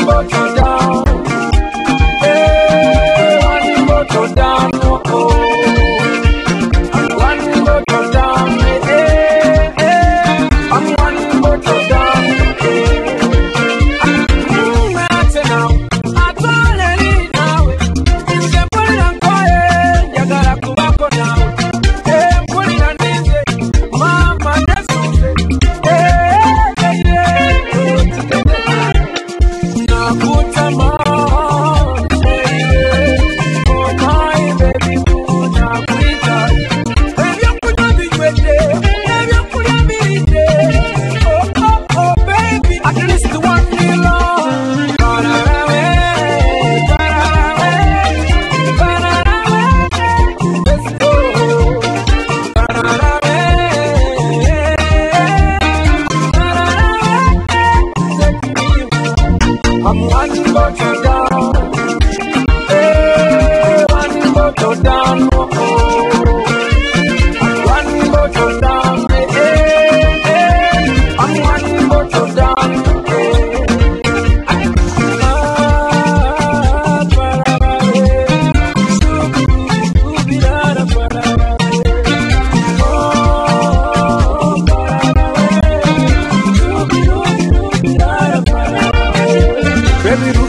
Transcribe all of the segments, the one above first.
But Henry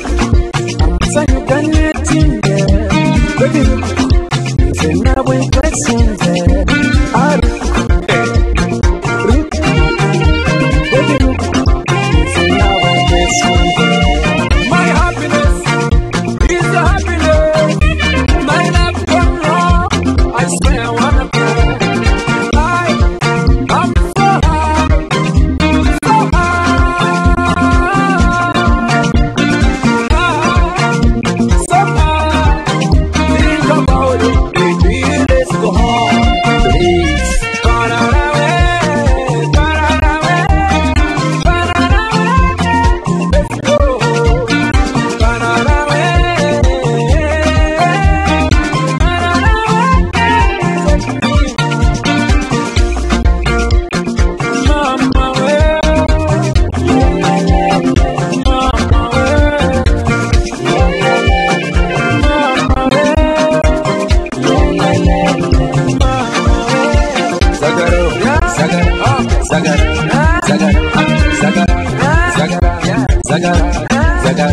zaga zaga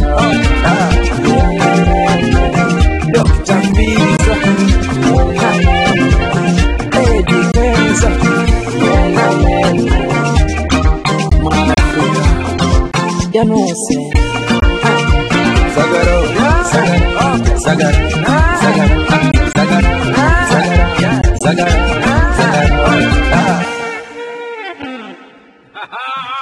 Dr. Mbiza Eddie zaga, Mwafrika Janose Zagaro Zagaro Zagaro Zagaro Zagaro Zagaro Zagaro Zagaro Ha ha!